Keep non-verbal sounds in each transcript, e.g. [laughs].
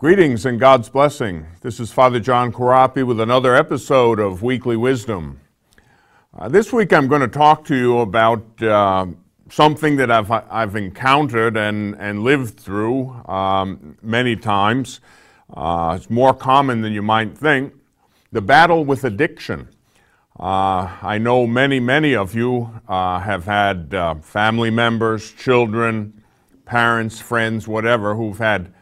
Greetings and God's blessing. This is Father John Corapi with another episode of Weekly Wisdom. Uh, this week I'm going to talk to you about uh, something that I've, I've encountered and, and lived through um, many times. Uh, it's more common than you might think the battle with addiction. Uh, I know many, many of you uh, have had uh, family members, children, parents, friends, whatever, who've had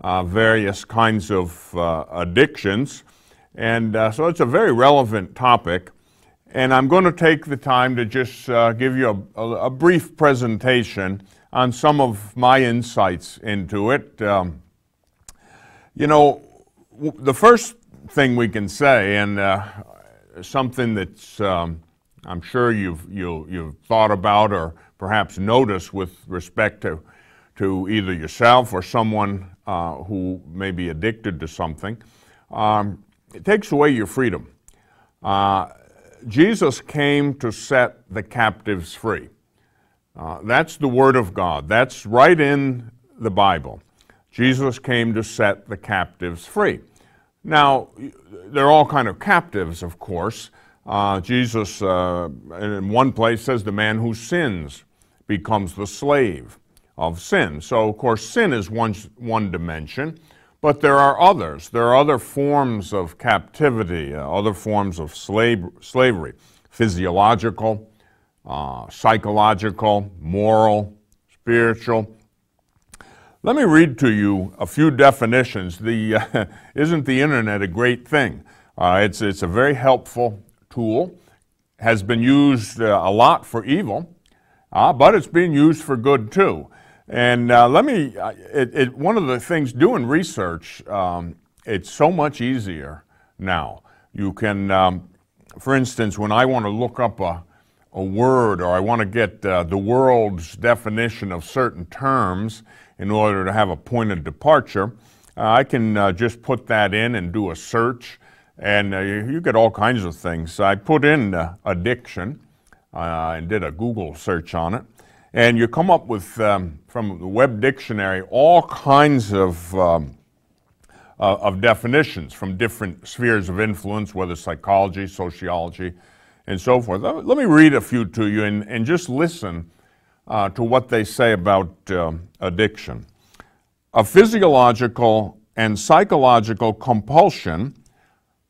uh, various kinds of uh, addictions. And uh, so it's a very relevant topic. And I'm going to take the time to just uh, give you a, a, brief presentation on some of my insights into it. Um, you know, the first thing we can say, and uh, something that's um, I'm sure you've, you, you've thought about or perhaps noticed with respect to, to either yourself or someone uh, who may be addicted to something, um, it takes away your freedom. Uh, Jesus came to set the captives free. Uh, that's the Word of God. That's right in the Bible. Jesus came to set the captives free. Now, they're all kind of captives, of course. Uh, Jesus, uh, in one place, says the man who sins becomes the slave of sin. So, of course, sin is one, one dimension, but there are others. There are other forms of captivity, uh, other forms of slave, slavery physiological, uh, psychological, moral, spiritual. Let me read to you a few definitions. The, uh, [laughs] isn't the internet a great thing? Uh, it's, it's a very helpful tool, has been used uh, a lot for evil, uh, but it's being used for good too. And uh, let me, uh, it, it, one of the things doing research, um, it's so much easier now. You can, um, for instance, when I want to look up a, a word or I want to get uh, the world's definition of certain terms in order to have a point of departure, uh, I can uh, just put that in and do a search, and uh, you, you, get all kinds of things. I put in addiction and did a Google search on it and you come up with, um, from the Web Dictionary, all kinds of, um, uh, of definitions from different spheres of influence, whether psychology, sociology, and so forth. Let me read a few to you and, and just listen uh, to what they say about uh, addiction. A physiological and psychological compulsion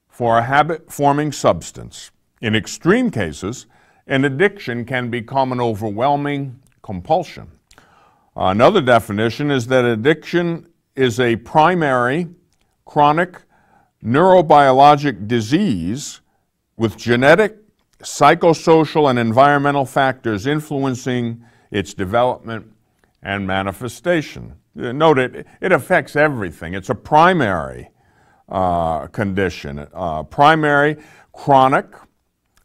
for a habit forming substance. In extreme cases, an addiction can become an overwhelming compulsion. Another definition is that addiction is a primary chronic neurobiologic disease with genetic, psychosocial, and environmental factors influencing its development and manifestation. Note it, it affects everything. It's a primary uh, condition, uh, primary chronic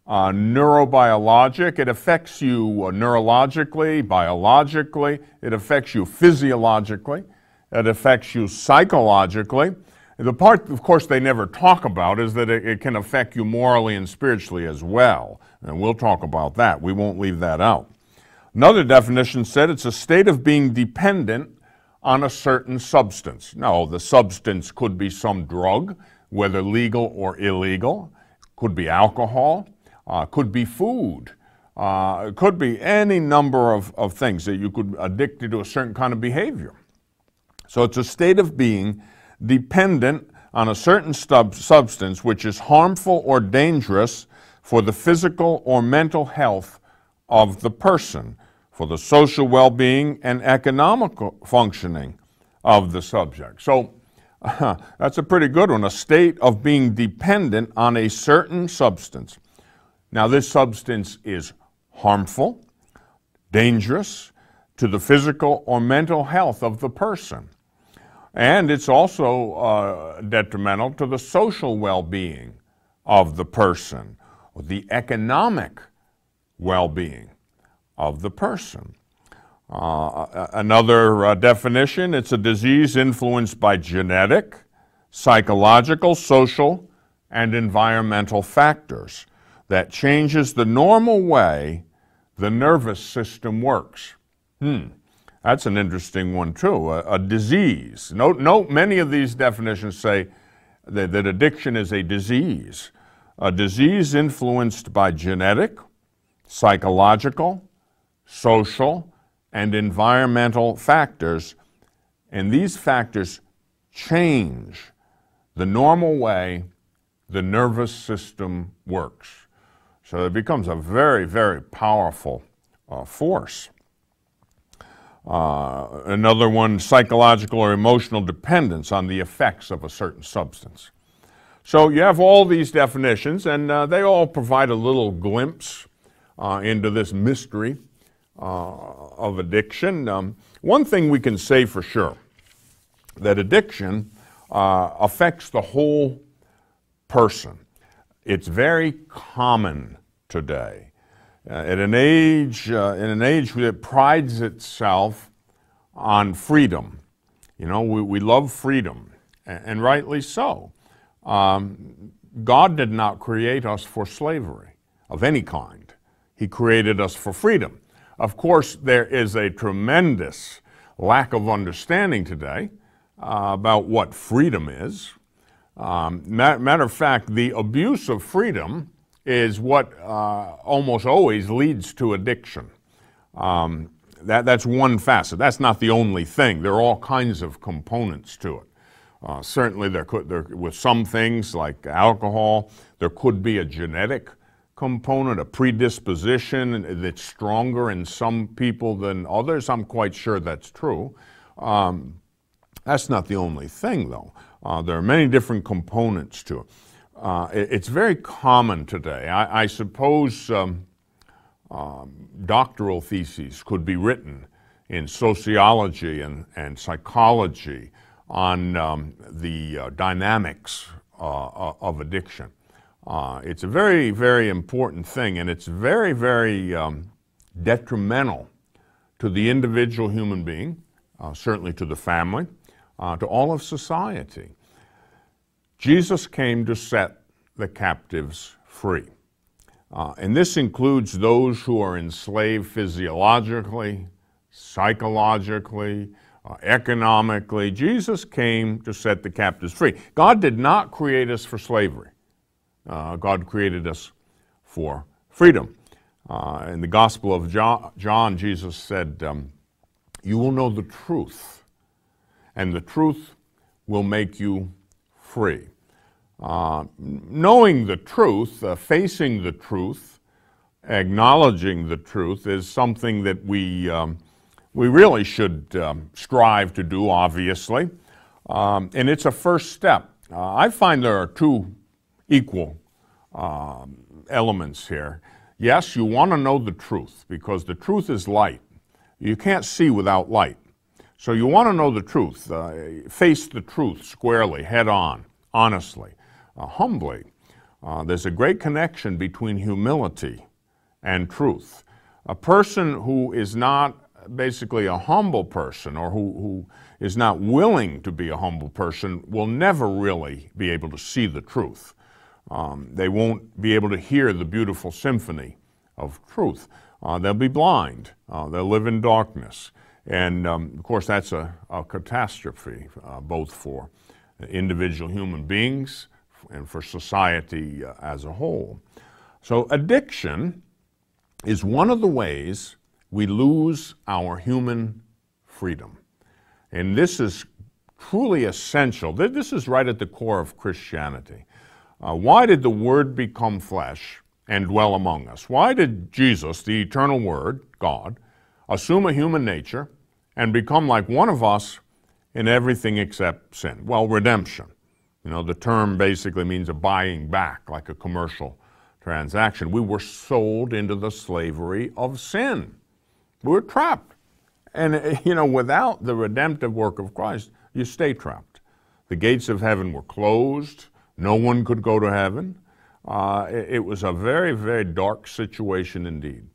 uh, neurobiologic. It affects you uh, neurologically, biologically. It affects you physiologically. It affects you psychologically. The part, of course, they never talk about is that it, it can affect you morally and spiritually as well. And we'll talk about that. We won't leave that out. Another definition said it's a state of being dependent on a certain substance. Now, the substance could be some drug, whether legal or illegal, could be alcohol, uh, could be food, uh, it could be any number of, of things that you could addicted to a certain kind of behavior. So it's a state of being dependent on a certain stub- substance which is harmful or dangerous for the physical or mental health of the person, for the social well being and economical functioning of the subject. So uh, [laughs] that's a pretty good one a state of being dependent on a certain substance. Now, this substance is harmful, dangerous to the physical or mental health of the person. And it's also uh, detrimental to the social well being of the person, or the economic well being of the person. Uh, another uh, definition it's a disease influenced by genetic, psychological, social, and environmental factors that changes the normal way the nervous system works. Hmm. That's an interesting one, too. A, a disease. Note, note, many of these definitions say that, that addiction is a disease, a disease influenced by genetic, psychological, social, and environmental factors. And these factors change the normal way the nervous system works. So it becomes a very, very powerful uh, force. Uh, another one, psychological or emotional dependence on the effects of a certain substance. So you have all these definitions, and uh, they all provide a little glimpse uh, into this mystery uh, of addiction. Um, one thing we can say for sure that addiction uh, affects the whole person. It's very common today. Uh, at an age, uh, in an age that prides itself on freedom. You know, we, we love freedom, and, and rightly so. Um, God did not create us for slavery of any kind. He created us for freedom. Of course, there is a tremendous lack of understanding today uh, about what freedom is. Um, matter of fact, the abuse of freedom is what uh, almost always leads to addiction. Um, that, that's one facet. That's not the only thing. There are all kinds of components to it. Uh, certainly, there could, there, with some things like alcohol, there could be a genetic component, a predisposition that's stronger in some people than others. I'm quite sure that's true. Um, that's not the only thing, though. Uh, there are many different components to it. Uh, it's very common today. I, I suppose um, um, doctoral theses could be written in sociology and, and psychology on um, the uh, dynamics uh, uh of addiction. Uh, it's a very, very important thing, and it's very, very um, detrimental to the individual human being, uh, certainly to the family, to all of society. Jesus came to set the captives free. Uh, and this includes those who are enslaved physiologically, psychologically, uh, economically. Jesus came to set the captives free. God did not create us for slavery. Uh, God created us for freedom. Uh, in the Gospel of John, John Jesus said, um, You will know the truth, and the truth will make you free. Uh, knowing the truth, uh, facing the truth, acknowledging the truth is something that we, um, we really should um, strive to do, obviously. Um, and it's a first step. Uh, I find there are two equal um, elements here. Yes, you want to know the truth because the truth is light. You can't see without light. So you want to know the truth. Uh, face the truth squarely, head on, honestly uh, humbly. Uh, there's a great connection between humility and truth. A person who is not basically a humble person or who, who is not willing to be a humble person will never really be able to see the truth. Um, they won't be able to hear the beautiful symphony of truth. Uh, they'll be blind. Uh, they'll live in darkness. And um, of course, that's a, a catastrophe, uh, both for individual human beings and for society uh, as a whole. So, addiction is one of the ways we lose our human freedom. And this is truly essential. This is right at the core of Christianity. Uh, why did the Word become flesh and dwell among us? Why did Jesus, the eternal Word, God, assume a human nature and become like one of us in everything except sin? Well, redemption. You know, the term basically means a buying back, like a commercial transaction. We were sold into the slavery of sin. We were trapped. And, you know, without the redemptive work of Christ, you stay trapped. The gates of heaven were closed. No one could go to heaven. Uh, it, it, was a very, very dark situation indeed.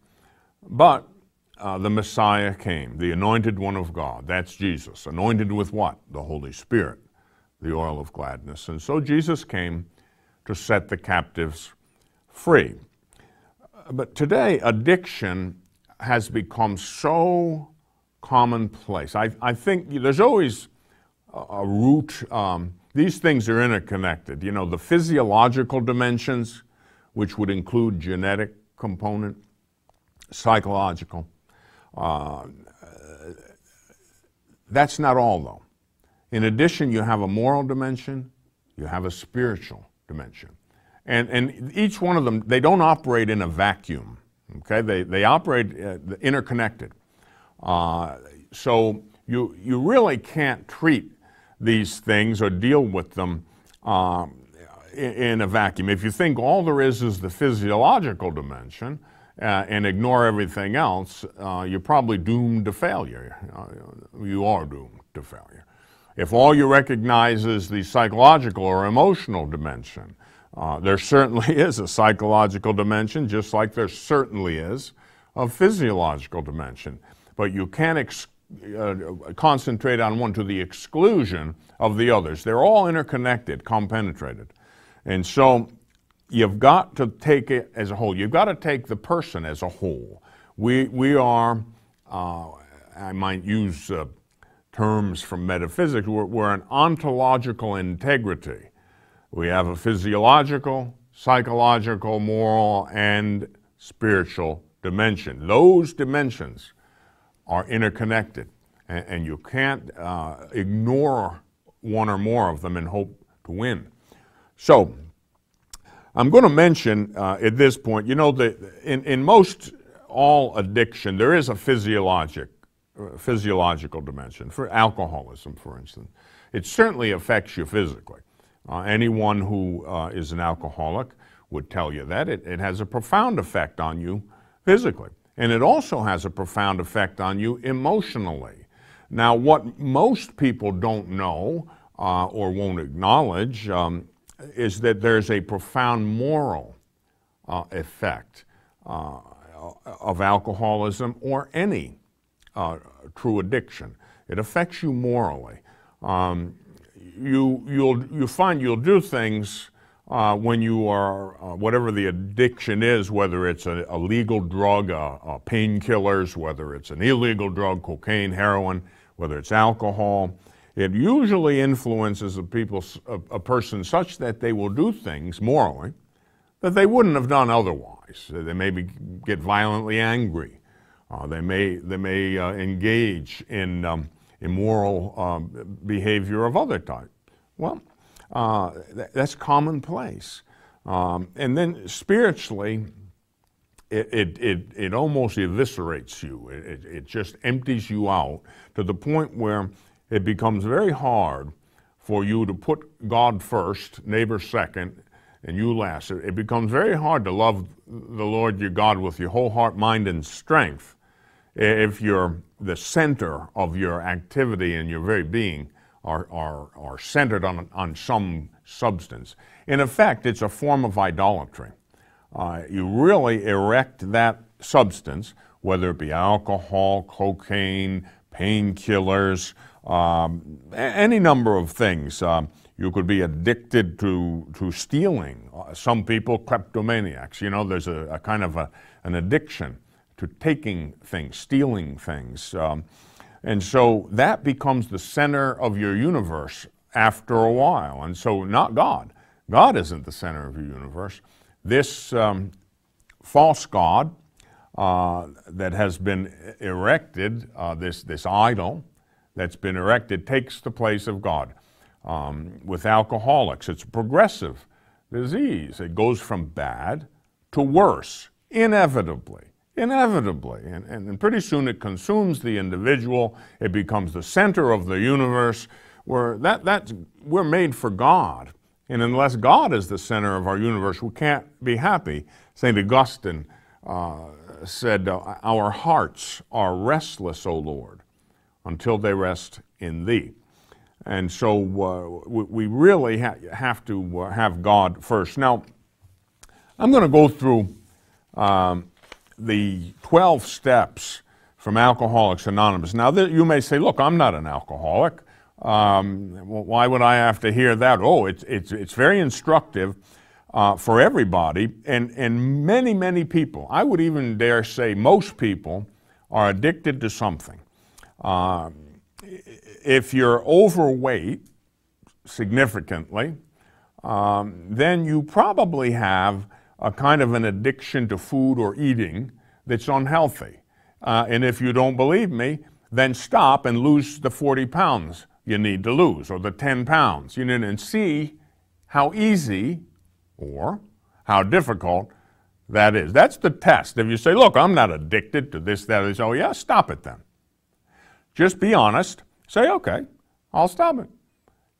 But uh, the Messiah came, the anointed one of God. That's Jesus. Anointed with what? The Holy Spirit the oil of gladness. And so Jesus came to set the captives free. But today, addiction has become so commonplace. I, I think there's always a, a root, um, these things are interconnected. You know, the physiological dimensions, which would include genetic component, psychological. Uh, that's not all, though. In addition, you have a moral dimension, you have a spiritual dimension. And, and each one of them, they don't operate in a vacuum, okay? They, they operate uh, interconnected. Uh, so you, you really can't treat these things or deal with them um, in, in, a vacuum. If you think all there is is the physiological dimension uh, and ignore everything else, uh, you're probably doomed to failure. Uh, you are doomed to failure. If all you recognize is the psychological or emotional dimension, uh, there certainly [laughs] is a psychological dimension, just like there certainly is a physiological dimension. But you can't ex- uh, concentrate on one to the exclusion of the others. They're all interconnected, compenetrated. And so you've got to take it as a whole. You've got to take the person as a whole. We, we are, uh, I might use uh, terms from metaphysics, we're, we're an ontological integrity. We have a physiological, psychological, moral, and spiritual dimension. Those dimensions are interconnected, and, and you can't uh, ignore one or more of them and hope to win. So, I'm going to mention uh, at this point, you know, in, in most all addiction, there is a physiologic, physiological dimension. For alcoholism, for instance, it certainly affects you physically. Uh, anyone who uh, is an alcoholic would tell you that. It, it has a profound effect on you physically. And it also has a profound effect on you emotionally. Now, what most people don't know uh, or won't acknowledge um, is that there's a profound moral uh, effect uh, of alcoholism or any uh, true addiction. It affects you morally. Um, you, you'll, you find you'll do things uh, when you are, uh, whatever the addiction is, whether it's a, a legal drug, uh, uh, painkillers, whether it's an illegal drug, cocaine, heroin, whether it's alcohol, it usually influences a, people, a, a person such that they will do things morally that they wouldn't have done otherwise. They may be, get violently angry. Uh, they may, they may uh, engage in um, immoral um, behavior of other type. Well, uh, th- that's commonplace. Um, and then spiritually, it, it, it, it, almost eviscerates you. It, it just empties you out to the point where it becomes very hard for you to put God first, neighbor second, and you last. It becomes very hard to love the Lord your God with your whole heart, mind, and strength if you're the center of your activity and your very being are, are, are centered on, on some substance. In effect, it's a form of idolatry. Uh, you really erect that substance, whether it be alcohol, cocaine, painkillers, um, any number of things. Um, you could be addicted to, to stealing. Uh, some people, kleptomaniacs, you know, there's a, a kind of a, an addiction to taking things, stealing things. Um, and so that becomes the center of your universe after a while. And so, not God. God isn't the center of your universe. This um, false God uh, that has been erected, uh, this, this idol that's been erected, takes the place of God. Um, with alcoholics, it's a progressive disease. It goes from bad to worse, inevitably inevitably. And, and, pretty soon it consumes the individual. It becomes the center of the universe. Where that, that's, we're made for God. And unless God is the center of our universe, we can't be happy. St. Augustine uh, said, Our hearts are restless, O Lord, until they rest in Thee. And so uh, we, we, really ha- have to uh, have God first. Now, I'm going to go through um, the 12 steps from Alcoholics Anonymous. Now, you may say, look, I'm not an alcoholic. Um, why would I have to hear that? Oh, it's, it's, it's very instructive uh, for everybody. And, and many, many people, I would even dare say most people, are addicted to something. Uh, if you're overweight significantly, um, then you probably have a kind of an addiction to food or eating that's unhealthy. Uh, and if you don't believe me, then stop and lose the 40 pounds you need to lose or the 10 pounds. You know, and see how easy or how difficult that is. That's the test. If you say, look, I'm not addicted to this, that, is, oh yeah, stop it then. Just be honest. Say, okay, I'll stop it.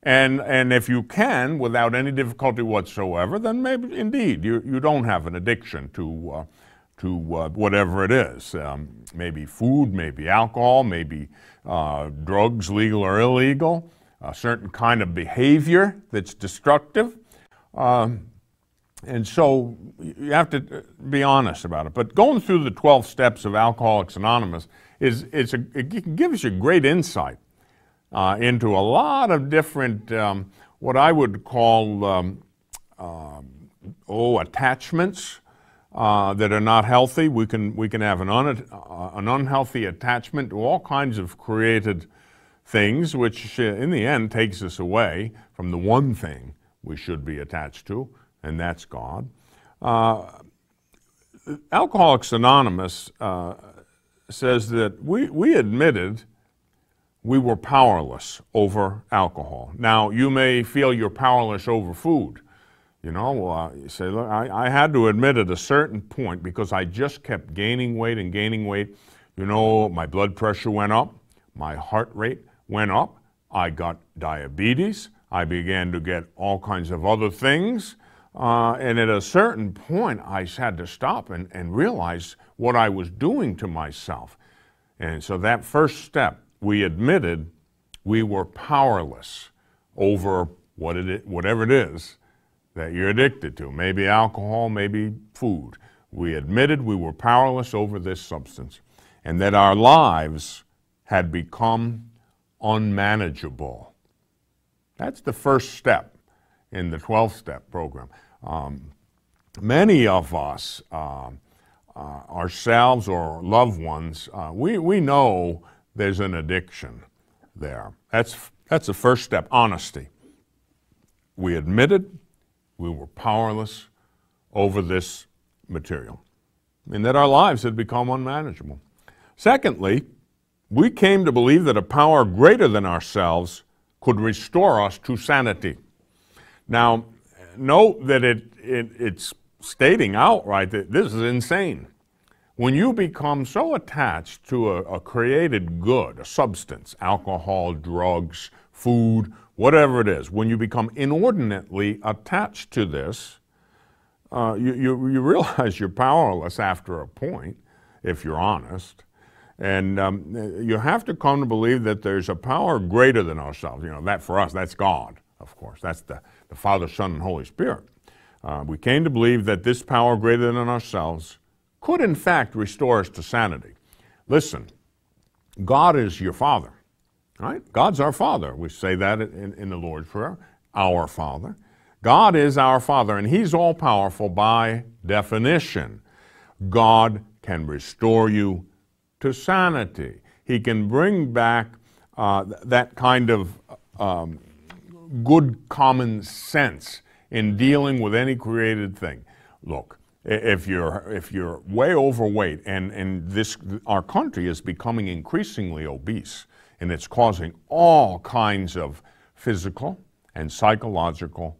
And, and if you can, without any difficulty whatsoever, then maybe indeed you, you don't have an addiction to, uh, to uh, whatever it is. Um, maybe food, maybe alcohol, maybe uh, drugs, legal or illegal, a certain kind of behavior that's destructive. Um, and so you have to be honest about it. But going through the 12 steps of Alcoholics Anonymous is it's a, it gives you great insight uh, into a lot of different, um, what I would call, um, uh, oh, attachments uh, that are not healthy. We can, we can have an, un, uh, an unhealthy attachment to all kinds of created things, which uh, in the end takes us away from the one thing we should be attached to, and that's God. Uh, Alcoholics Anonymous uh, says that we, we admitted we were powerless over alcohol. Now, you may feel you're powerless over food. You know, uh, you say, look, I, I had to admit at a certain point because I just kept gaining weight and gaining weight. You know, my blood pressure went up, my heart rate went up, I got diabetes, I began to get all kinds of other things. Uh, and at a certain point, I had to stop and, and realize what I was doing to myself. And so that first step, we admitted we were powerless over what it, whatever it is that you're addicted to, maybe alcohol, maybe food. We admitted we were powerless over this substance and that our lives had become unmanageable. That's the first step in the 12 step program. Um, many of us, uh, uh, ourselves or loved ones, uh, we, we know there's an addiction there. That's, that's the first step honesty. We admitted we were powerless over this material and that our lives had become unmanageable. Secondly, we came to believe that a power greater than ourselves could restore us to sanity. Now, note that it, it, it's stating outright that this is insane. When you become so attached to a, a created good, a substance, alcohol, drugs, food, whatever it is, when you become inordinately attached to this, uh, you, you, you, realize you're powerless after a point, if you're honest. And um, you have to come to believe that there's a power greater than ourselves. You know, that for us, that's God, of course. That's the, the Father, Son, and Holy Spirit. Uh, we came to believe that this power greater than ourselves could, in fact, restore us to sanity. Listen, God is your Father. Right? God's our Father. We say that in, in the Lord's Prayer, our Father. God is our Father, and He's all powerful by definition. God can restore you to sanity. He can bring back uh, that kind of um, good common sense in dealing with any created thing. Look, if you're if you're way overweight and and this our country is becoming increasingly obese and it's causing all kinds of physical and psychological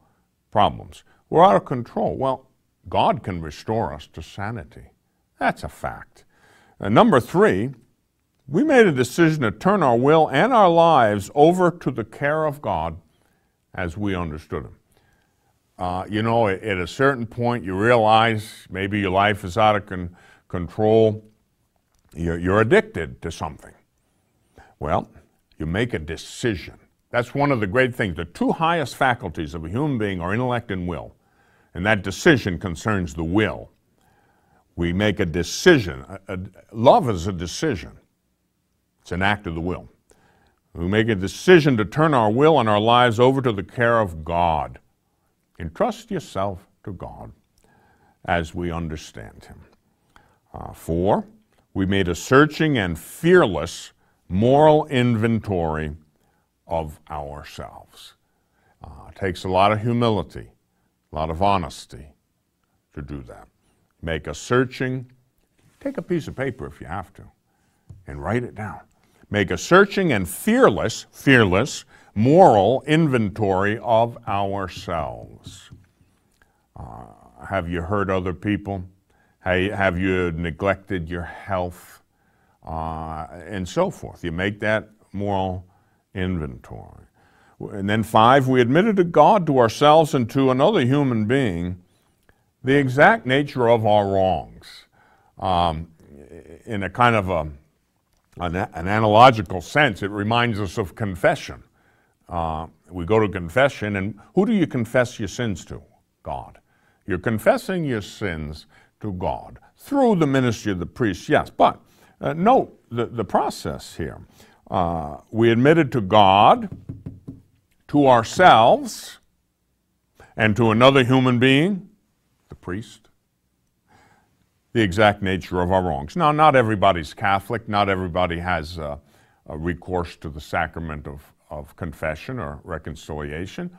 problems. We're out of control. Well, God can restore us to sanity. That's a fact. And number three, we made a decision to turn our will and our lives over to the care of God as we understood Him. Uh, you know, at, a certain point, you realize maybe your life is out of con- control. You're, you're addicted to something. Well, you make a decision. That's one of the great things. The two highest faculties of a human being are intellect and will. And that decision concerns the will. We make a decision. A, a, love is a decision, it's an act of the will. We make a decision to turn our will and our lives over to the care of God. Entrust yourself to God as we understand Him. Uh, four, we made a searching and fearless moral inventory of ourselves. Uh, takes a lot of humility, a lot of honesty to do that. Make a searching, take a piece of paper if you have to, and write it down. Make a searching and fearless, fearless, moral inventory of ourselves. Uh, have you hurt other people? Have you neglected your health? Uh, and so forth. You make that moral inventory. And then five, we admitted to God, to ourselves, and to another human being the exact nature of our wrongs um, in a kind of a, an, an, analogical sense. It reminds us of confession. Uh, we go to confession, and who do you confess your sins to? God. You're confessing your sins to God through the ministry of the priest, yes. But uh, note the, the process here. Uh, we admitted to God, to ourselves, and to another human being, the priest, the exact nature of our wrongs. Now, not everybody's Catholic, not everybody has uh, recourse to the sacrament of, of confession or reconciliation.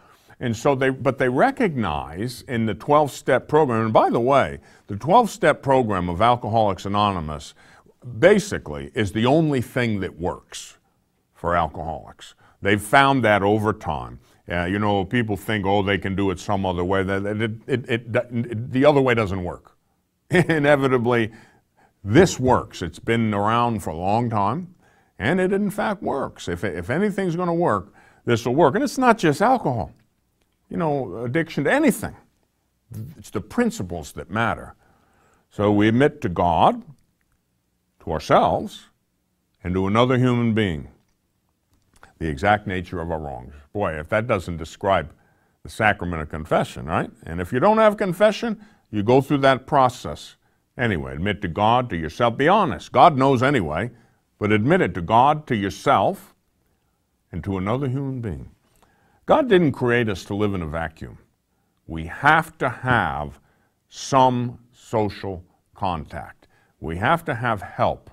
And so they, but they recognize in the 12 step program, and by the way, the 12 step program of Alcoholics Anonymous basically is the only thing that works for alcoholics. They've found that over time. Uh, you know, people think, oh, they can do it some other way. It, it, it, the other way doesn't work. [laughs] Inevitably, this works. It's been around for a long time, and it in fact works. If, if anything's going to work, this will work. And it's not just alcohol, you know, addiction to anything. It's the principles that matter. So we admit to God, to ourselves, and to another human being the exact nature of our wrongs. Boy, if that doesn't describe the sacrament of confession, right? And if you don't have confession, you go through that process anyway. Admit to God, to yourself. Be honest. God knows anyway, but admit it to God, to yourself, and to another human being. God didn't create us to live in a vacuum. We have to have some social contact. We have to have help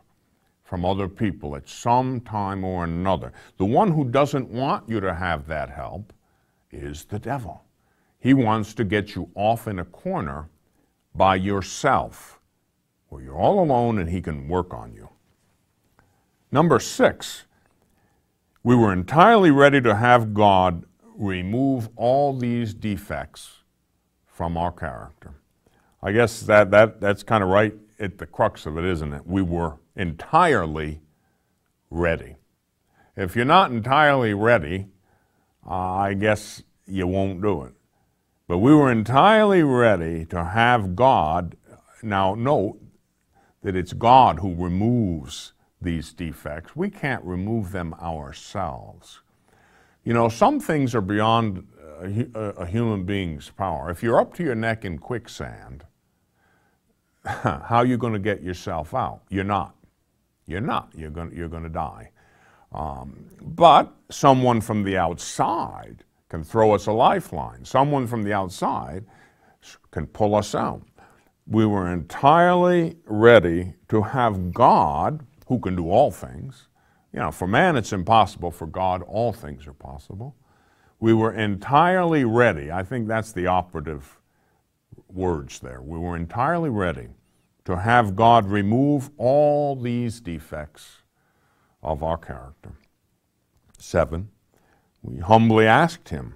from other people at some time or another. The one who doesn't want you to have that help is the devil. He wants to get you off in a corner by yourself, where you're all alone and he can work on you. Number six, we were entirely ready to have God remove all these defects from our character. I guess that, that, that's kind of right at the crux of it, isn't it? We were entirely ready. If you're not entirely ready, uh, I guess you won't do it. But we were entirely ready to have God. Now, note that it's God who removes these defects. We can't remove them ourselves. You know, some things are beyond a, a human being's power. If you're up to your neck in quicksand, [laughs] how are you going to get yourself out? You're not. You're not. You're going, you're going to die. Um, but someone from the outside can throw us a lifeline. Someone from the outside can pull us out. We were entirely ready to have God, who can do all things. You know, for man it's impossible, for God all things are possible. We were entirely ready. I think that's the operative words there. We were entirely ready to have God remove all these defects of our character. Seven, we humbly asked Him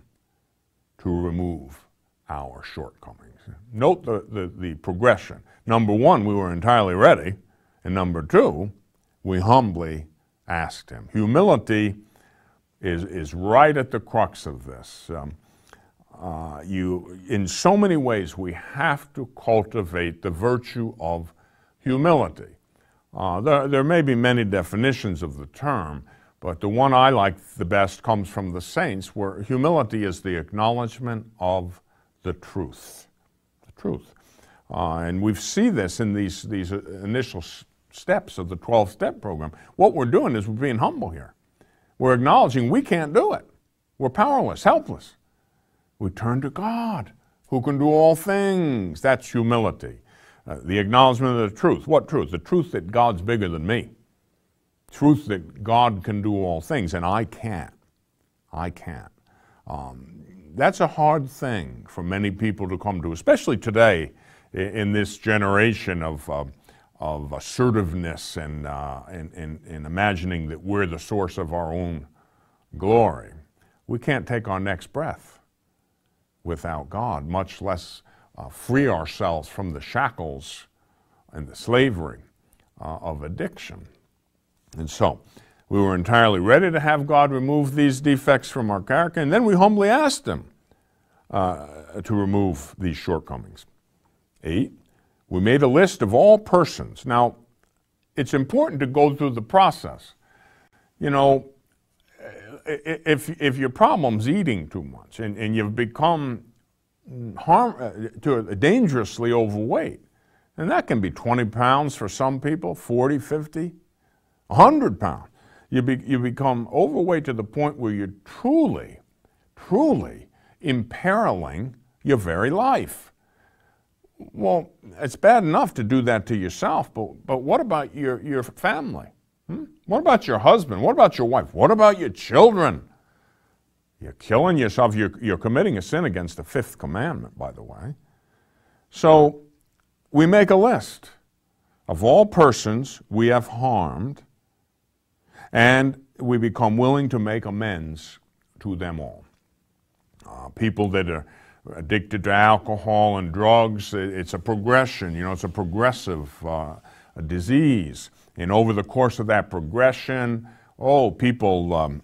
to remove our shortcomings. Note the, the, the, progression. Number one, we were entirely ready. And number two, we humbly asked Him. Humility is, is right at the crux of this. Um, uh, you, in so many ways, we have to cultivate the virtue of humility. Uh, there, there may be many definitions of the term, but the one I like the best comes from the saints, where humility is the acknowledgement of the truth. The truth. Uh, and we see this in these, these initial steps of the 12 step program. What we're doing is we're being humble here. We're acknowledging we can't do it. We're powerless, helpless. We turn to God, who can do all things. That's humility. Uh, the acknowledgement of the truth. What truth? The truth that God's bigger than me. truth that God can do all things, and I can't. I can't. Um, that's a hard thing for many people to come to, especially today in this generation of, uh, of assertiveness and, uh, and, and, and imagining that we're the source of our own glory. We can't take our next breath without God, much less uh, free ourselves from the shackles and the slavery uh, of addiction. And so, we were entirely ready to have God remove these defects from our character, and then we humbly asked Him uh, to remove these shortcomings. Eight, we made a list of all persons. Now, it's important to go through the process. You know, if, if your problem's eating too much and, and you've become harm, uh, to dangerously overweight, and that can be 20 pounds for some people, 40, 50, 100 pounds. You, be, you become overweight to the point where you're truly, truly imperiling your very life. Well, it's bad enough to do that to yourself, but, but what about your, your family? Hmm? What about your husband? What about your wife? What about your children? You're killing yourself. You're, you're committing a sin against the fifth commandment, by the way. So we make a list of all persons we have harmed and we become willing to make amends to them all. Uh, people that are addicted to alcohol and drugs, it's a progression, you know, it's a progressive uh, disease. And over the course of that progression, oh, people, um,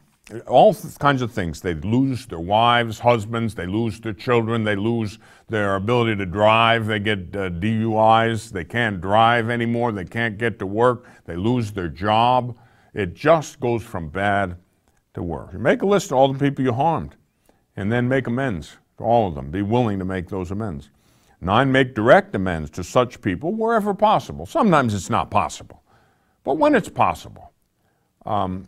all kinds of things. They lose their wives, husbands, they lose their children, they lose their ability to drive, they get uh, DUIs, they can't drive anymore, they can't get to work, they lose their job. It just goes from bad to worse. Make a list of all the people you harmed and then make amends to all of them. Be willing to make those amends. Nine, make direct amends to such people wherever possible. Sometimes it's not possible, but when it's possible, um,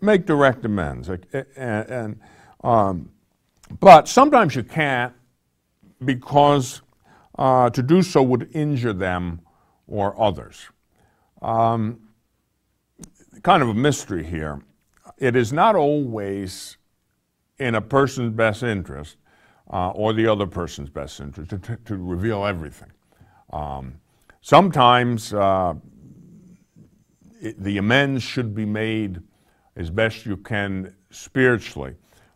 make direct amends. And, and um, but sometimes you can't because uh, to do so would injure them or others. Um, kind of a mystery here. It is not always in a person's best interest uh, or the other person's best interest to, to, reveal everything. Um, sometimes uh, it, the amends should be made as best you can spiritually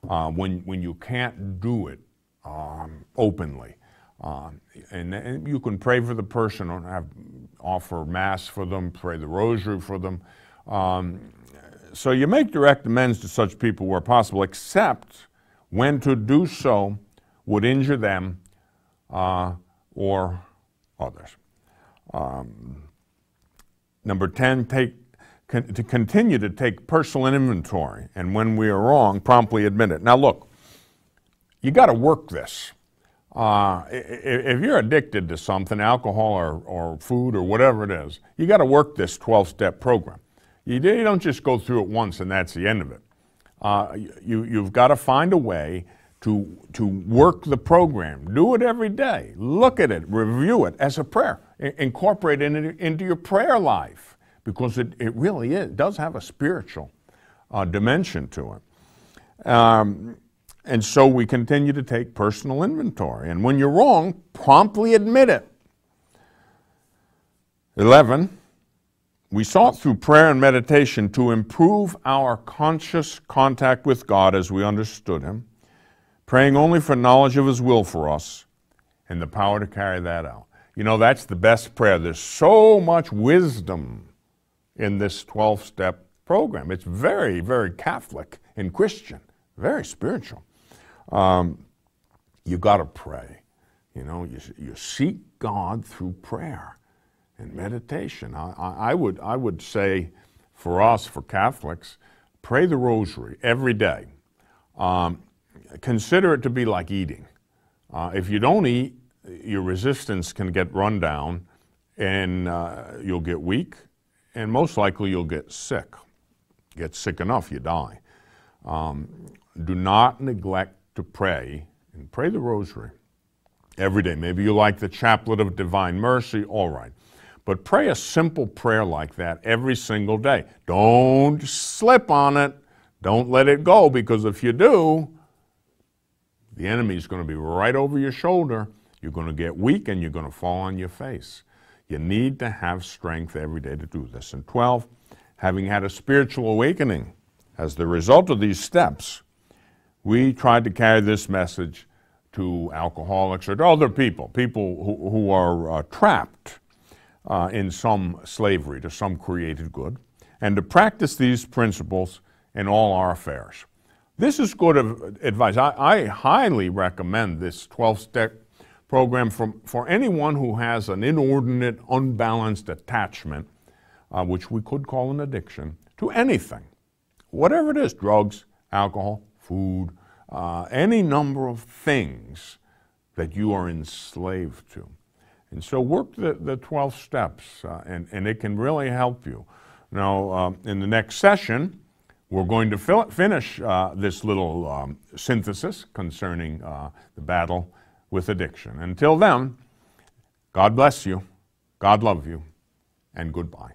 uh, when, when you can't do it um, openly. Um, and, and, you can pray for the person, or have, offer mass for them, pray the rosary for them. Um, so you make direct amends to such people where possible, except when to do so would injure them uh, or others. Um, number 10, take, con to continue to take personal inventory, and when we are wrong, promptly admit it. Now, look, you got to work this. Uh, if you're addicted to something, alcohol or, or food or whatever it is, you got to work this 12 step program. You, don't just go through it once and that's the end of it. Uh, you, you've got to find a way to, to work the program. Do it every day. Look at it, review it as a prayer. I, incorporate it into, into, your prayer life because it, it really is, does have a spiritual uh, dimension to it. Um, and so we continue to take personal inventory. And when you're wrong, promptly admit it. 11, we sought through prayer and meditation to improve our conscious contact with God as we understood Him, praying only for knowledge of His will for us and the power to carry that out. You know, that's the best prayer. There's so much wisdom in this 12 step program. It's very, very Catholic and Christian, very spiritual. Um, you got to pray. You know, you, you seek God through prayer and meditation. I, I, would, I would say for us, for Catholics, pray the rosary every day. Um, consider it to be like eating. Uh, if you don't eat, your resistance can get run down and uh, you'll get weak and most likely you'll get sick. Get sick enough, you die. Um, do not neglect to pray and pray the rosary every day. Maybe you like the chaplet of divine mercy, all right. But pray a simple prayer like that every single day. Don't slip on it. Don't let it go because if you do, the enemy is going to be right over your shoulder. You're going to get weak and you're going to fall on your face. You need to have strength every day to do this. And 12, having had a spiritual awakening as the result of these steps, we tried to carry this message to alcoholics or to other people, people who, who are uh, trapped uh, in some slavery to some created good, and to practice these principles in all our affairs. This is good advice. I, I highly recommend this 12 step program for, for anyone who has an inordinate, unbalanced attachment, uh, which we could call an addiction, to anything. Whatever it is drugs, alcohol, food, uh, any number of things that you are enslaved to. And so work the, the 12 steps, uh, and, and it can really help you. Now, uh, in the next session, we're going to finish uh, this little um, synthesis concerning uh, the battle with addiction. Until then, God bless you, God love you, and goodbye.